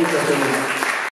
Muchas gracias.